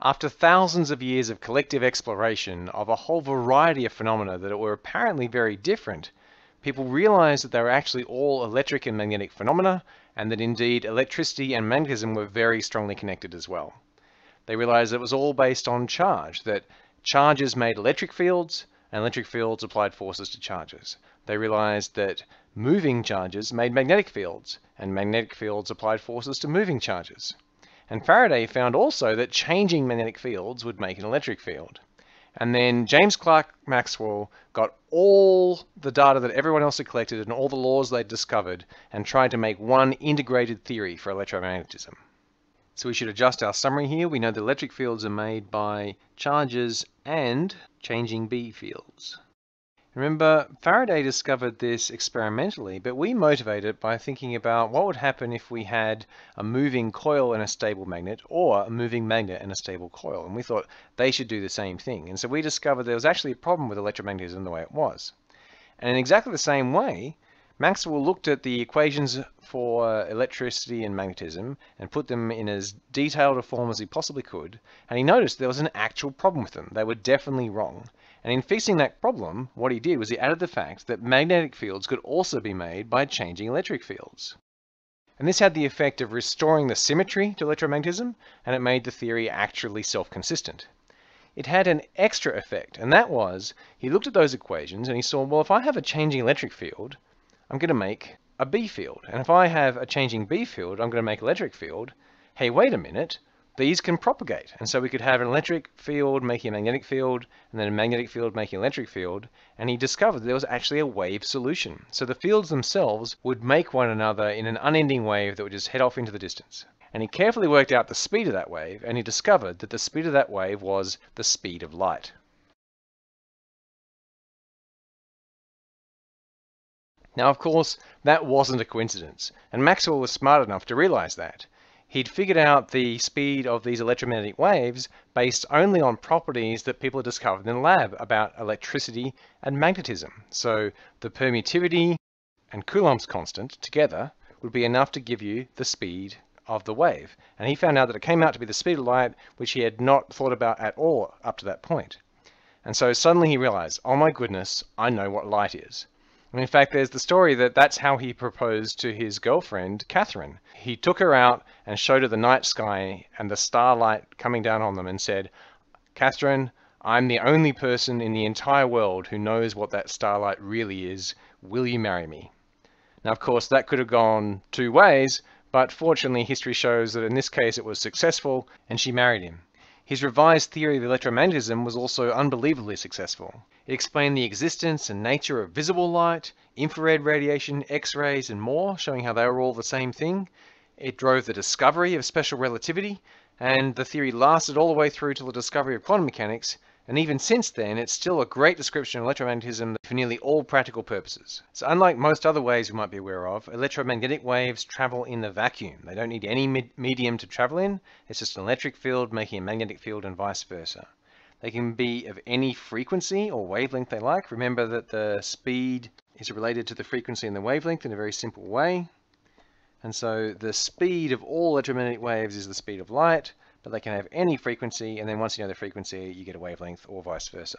After thousands of years of collective exploration of a whole variety of phenomena that were apparently very different, people realized that they were actually all electric and magnetic phenomena, and that indeed electricity and magnetism were very strongly connected as well. They realized it was all based on charge, that charges made electric fields, and electric fields applied forces to charges. They realized that moving charges made magnetic fields, and magnetic fields applied forces to moving charges. And Faraday found also that changing magnetic fields would make an electric field. And then James Clerk Maxwell got all the data that everyone else had collected and all the laws they'd discovered and tried to make one integrated theory for electromagnetism. So we should adjust our summary here. We know the electric fields are made by charges and changing B fields. Remember, Faraday discovered this experimentally, but we motivated it by thinking about what would happen if we had a moving coil and a stable magnet, or a moving magnet and a stable coil. And we thought they should do the same thing. And so we discovered there was actually a problem with electromagnetism the way it was. And in exactly the same way, Maxwell looked at the equations for electricity and magnetism and put them in as detailed a form as he possibly could, and he noticed there was an actual problem with them. They were definitely wrong. And in fixing that problem, what he did was he added the fact that magnetic fields could also be made by changing electric fields. And this had the effect of restoring the symmetry to electromagnetism, and it made the theory actually self-consistent. It had an extra effect, and that was, he looked at those equations and he saw, well, if I have a changing electric field, I'm going to make a B field. And if I have a changing B field, I'm going to make electric field. Hey, wait a minute. These can propagate. And so we could have an electric field making a magnetic field, and then a magnetic field making an electric field. And he discovered there was actually a wave solution. So the fields themselves would make one another in an unending wave that would just head off into the distance. And he carefully worked out the speed of that wave, and he discovered that the speed of that wave was the speed of light. Now, of course, that wasn't a coincidence, and Maxwell was smart enough to realize that. He'd figured out the speed of these electromagnetic waves based only on properties that people had discovered in the lab about electricity and magnetism. So the permittivity and Coulomb's constant together would be enough to give you the speed of the wave. And he found out that it came out to be the speed of light, which he had not thought about at all up to that point. And so suddenly he realized, oh my goodness, I know what light is. And in fact, there's the story that that's how he proposed to his girlfriend, Catherine. He took her out and showed her the night sky and the starlight coming down on them and said, Catherine, I'm the only person in the entire world who knows what that starlight really is. Will you marry me? Now, of course, that could have gone two ways, but fortunately, history shows that in this case it was successful and she married him. His revised theory of electromagnetism was also unbelievably successful. It explained the existence and nature of visible light, infrared radiation, X-rays, and more, showing how they were all the same thing. It drove the discovery of special relativity, and the theory lasted all the way through to the discovery of quantum mechanics, and even since then, it's still a great description of electromagnetism for nearly all practical purposes. So unlike most other waves we might be aware of, electromagnetic waves travel in the vacuum. They don't need any me medium to travel in. It's just an electric field making a magnetic field and vice versa. They can be of any frequency or wavelength they like. Remember that the speed is related to the frequency and the wavelength in a very simple way. And so the speed of all electromagnetic waves is the speed of light but they can have any frequency, and then once you know the frequency, you get a wavelength or vice versa.